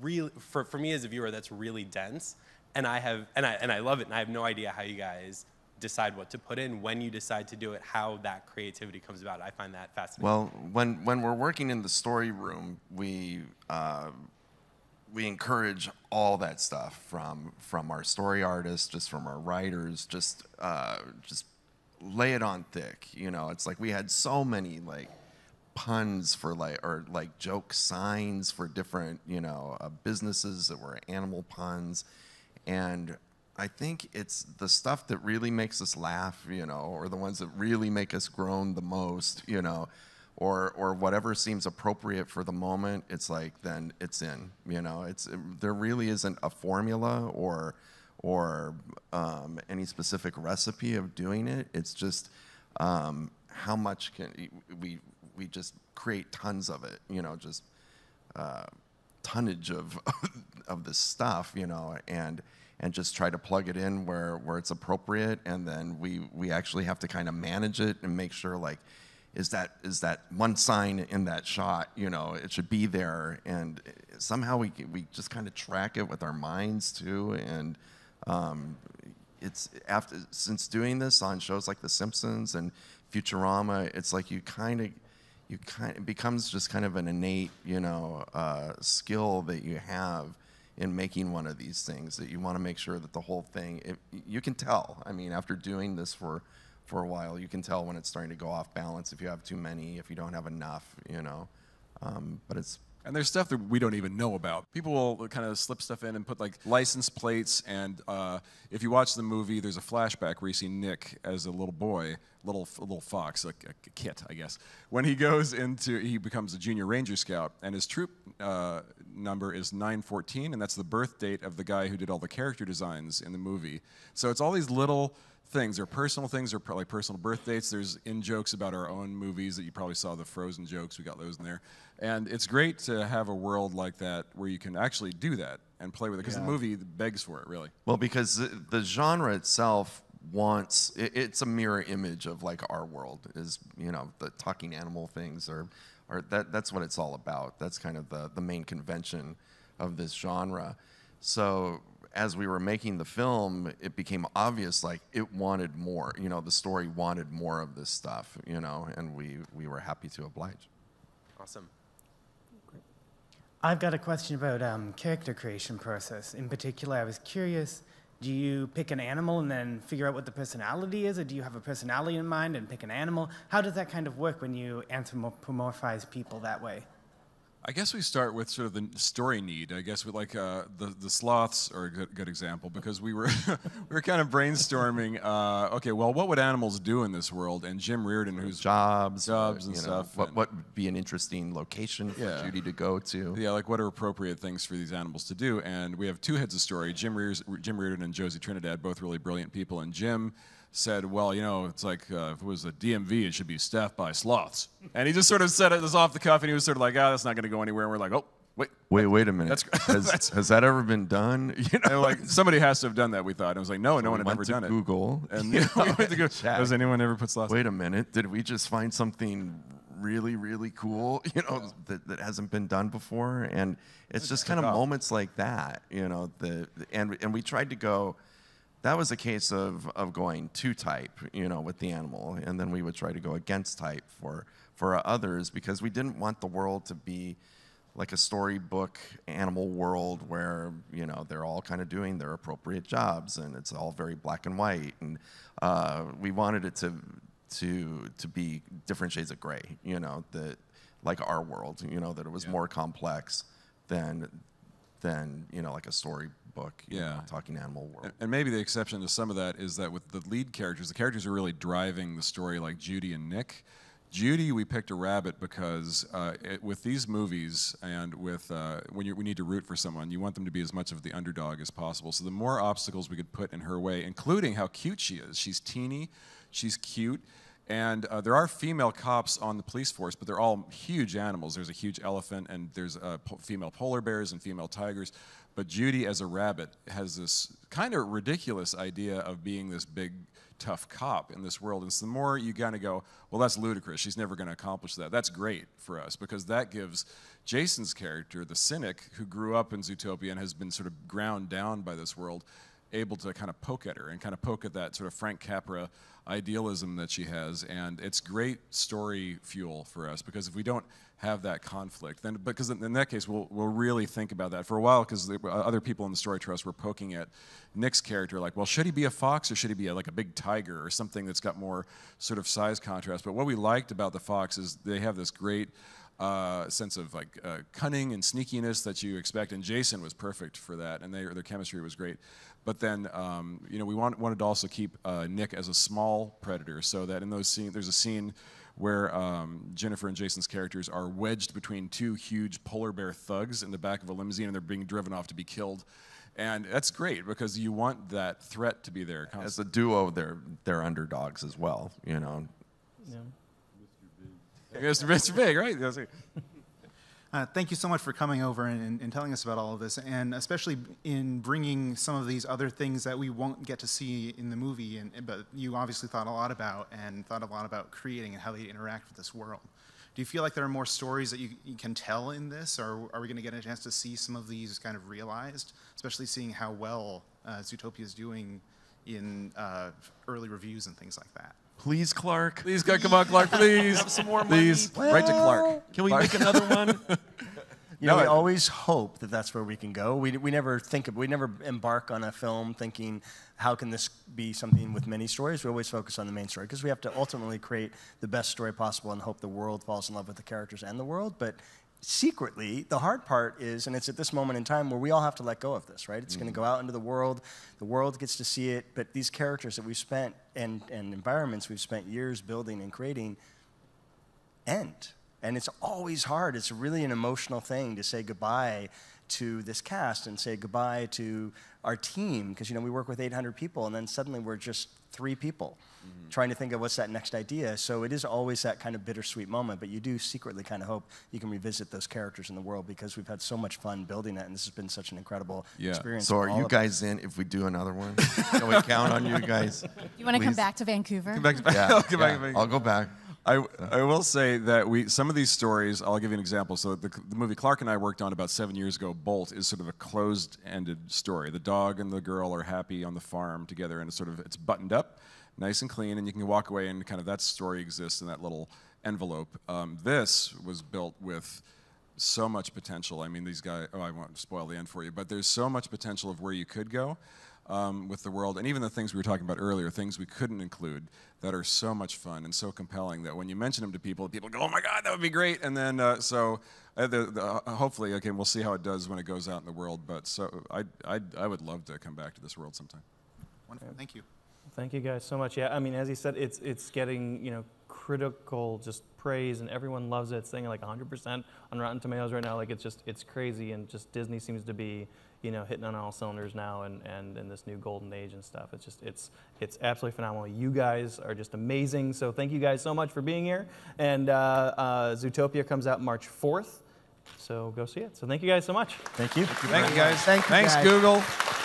really, for, for me as a viewer, that's really dense. And I have, and I, and I love it, and I have no idea how you guys decide what to put in, when you decide to do it, how that creativity comes about. I find that fascinating.
Well, when, when we're working in the story room, we, uh, we encourage all that stuff from, from our story artists, just from our writers, just, uh, just lay it on thick. You know, it's like we had so many like puns for like, or like joke signs for different, you know, uh, businesses that were animal puns. And I think it's the stuff that really makes us laugh, you know, or the ones that really make us groan the most, you know, or or whatever seems appropriate for the moment. It's like then it's in, you know. It's there really isn't a formula or or um, any specific recipe of doing it. It's just um, how much can we we just create tons of it, you know, just uh, tonnage of of this stuff, you know, and and just try to plug it in where, where it's appropriate. And then we, we actually have to kind of manage it and make sure like is that is that one sign in that shot you know it should be there. And somehow we, we just kind of track it with our minds too. And um, it's after since doing this on shows like the simpsons and futurama it's like you kind of you kind it becomes just kind of an innate you know uh, skill that you have in making one of these things that you want to make sure that the whole thing it, you can tell. I mean after doing this for for a while you can tell when it's starting to go off balance if you have too many if you don't have enough you know? Um, but it's
and there's stuff that we don't even know about. People will kind of slip stuff in and put like license plates. And uh, if you watch the movie, there's a flashback where you see Nick as a little boy, little little fox, a, kit, I guess. When he goes into, he becomes a junior ranger scout, and his troop uh, number is 914, and that's the birth date of the guy who did all the character designs in the movie. So it's all these little things. They're personal things. They're probably personal birth dates. There's in jokes about our own movies that you probably saw the Frozen jokes. We got those in there. And it's great to have a world like that where you can actually do that and play with it because
Yeah.
the movie begs for it, really.
Well, because the, genre itself wants it, it's a mirror image of like our world is you know the talking animal things are are that that's what it's all about. That's kind of the the main convention of this genre. So as we were making the film, it became obvious like it wanted more. You know, the story wanted more of this stuff. You know, and we we were happy to oblige.
Awesome.
I've got a question about um, character creation process. In particular, I was curious, do you pick an animal and then figure out what the personality is, or do you have a personality in mind and pick an animal? How does that kind of work when you anthropomorphize people that way?
I guess we start with sort of the story need. I guess with like uh, the the sloths are a good, good example because we were we were kind of brainstorming. Uh, okay, well, what would animals do in this world? And Jim Reardon, who's
jobs,
jobs and
know,
stuff.
What
and-
what would be an interesting location for
Yeah.
Judy to go to?
Yeah, like what are appropriate things for these animals to do? And we have two heads of story, Jim, Rears, Jim Reardon and Josie Trinidad, both really brilliant people. And Jim said, well, you know, it's like uh, if it was a DMV, it should be staffed by sloths. And he just sort of said it was off the cuff, and he was sort of like, ah, that's not going to go anywhere. And we're like, oh, wait.
Wait, wait a minute.
That's-
has,
that's-
has that ever been done? You know,
like somebody has to have done that. We thought. And I was like, no, no
we
one had ever done
Google,
it. And
you
know, we went to go,
check.
has anyone ever put sloths?
Wait a minute. Did we just find something really, really cool? You know, that, that hasn't been done before, and it's just kind of
off.
moments like that. You know, the and and we tried to go. That was a case of of going to type, you know, with the animal, and then we would try to go against type for for others because we didn't want the world to be like a storybook animal world where you know they're all kind of doing their appropriate jobs and it's all very black and white and uh, we wanted it to to to be different shades of gray you know that like our world you know that it was more complex than than you know like a storybook you
Yeah.
talking animal world
And- And maybe the exception to some of that is that with the lead characters, the characters are really driving the story, like Judy and Nick. Judy, we picked a rabbit because uh, it, with these movies and with uh, when you we need to root for someone, you want them to be as much of the underdog as possible. So the more obstacles we could put in her way, including how cute she is. She's teeny, she's cute. And uh, there are female cops on the police force, but they're all huge animals. There's a huge elephant, and there's uh, po- female polar bears and female tigers. But Judy, as a rabbit, has this kind of ridiculous idea of being this big, tough cop in this world. And so the more you kind of go, well, that's ludicrous. She's never going to accomplish that. That's great for us because that gives Jason's character, the cynic who grew up in Zootopia and has been sort of ground down by this world, able to kind of poke at her and kind of poke at that sort of Frank Capra idealism that she has. And it's great story fuel for us because if we don't have that conflict, then because in, that case we'll, we'll really think about that for a while because uh, other people in the story trust were poking at Nick's character like, well, should he be a fox or should he be a, like a big tiger or something that's got more sort of size contrast? But what we liked about the fox is they have this great uh, sense of like uh, cunning and sneakiness that you expect, and Jason was perfect for that, and they, their chemistry was great. But then, um, you know, we want, wanted to also keep uh, Nick as a small predator, so that in those scenes, there's a scene where um, Ginnifer and Jason's characters are wedged between two huge polar bear thugs in the back of a limousine, and they're being driven off to be killed. And that's great because you want that threat to be there.
as a duo they're they're underdogs as well you know
Mr. Mr. Big, right?
Uh, thank you so much for coming over and, and telling us about all of this, and especially in bringing some of these other things that we won't get to see in the movie, and, but you obviously thought a lot about and thought a lot about creating and how they interact with this world. Do you feel like there are more stories that you, you can tell in this, or are we going to get a chance to see some of these kind of realized, especially seeing how well uh, Zootopia is doing in uh, early reviews and things like that?
Please, Clark.
Please, come on, Clark. Please,
Have some more
Please,
money.
write to Clark.
Can we
Clark.
make another one?
You know,
No,
we
I-
always hope that that's where we can go. We, we never think of, we never embark on a film thinking, how can this be something with many stories? We always focus on the main story because we have to ultimately create the best story possible and hope the world falls in love with the characters and the world. But secretly, the hard part is, and it's at this moment in time where we all have to let go of this, right? It's going to mm-hmm. go out into the world. The world gets to see it, but these characters that we've spent and, and environments we've spent years building and creating end. And it's always hard. It's really an emotional thing to say goodbye to this cast and say goodbye to our team because you know we work with 800 people and then suddenly we're just three people mm-hmm. trying to think of what's that next idea. So it is always that kind of bittersweet moment, but you do secretly kind of hope you can revisit those characters in the world because we've had so much fun building it and this has been such an incredible experience.
So are you guys in if we do another one? Can we count on you guys?
You want to come back to Vancouver?
Come back to
Yeah,
I'll come back
yeah,
to
I'll go back.
I, I will say that we some of these stories. I'll give you an example. So the, the movie Clark and I worked on about seven years ago, Bolt, is sort of a closed-ended story. The dog and the girl are happy on the farm together, and it's sort of it's buttoned up, nice and clean, and you can walk away and kind of that story exists in that little envelope. Um, this was built with so much potential. I mean, these guys. Oh, I won't spoil the end for you, but there's so much potential of where you could go um, with the world, and even the things we were talking about earlier, things we couldn't include that are so much fun and so compelling that when you mention them to people, people go, "Oh my God, that would be great!" And then uh, so uh, the, the, uh, hopefully, okay, we'll see how it does when it goes out in the world. But so I I I would love to come back to this world sometime.
Wonderful. Thank you.
Thank you guys so much. Yeah, I mean, as he said, it's it's getting you know critical just praise, and everyone loves it. It's saying like 100% on Rotten Tomatoes right now. Like it's just it's crazy, and just Disney seems to be you know hitting on all cylinders now, and and in this new golden age and stuff. It's just it's it's absolutely phenomenal. You guys are just amazing. So thank you guys so much for being here. And uh, uh, Zootopia comes out March 4th. So go see it. So thank you guys so much.
Thank you.
Thank you, guys.
Thank you,
Thanks,
guys.
Google.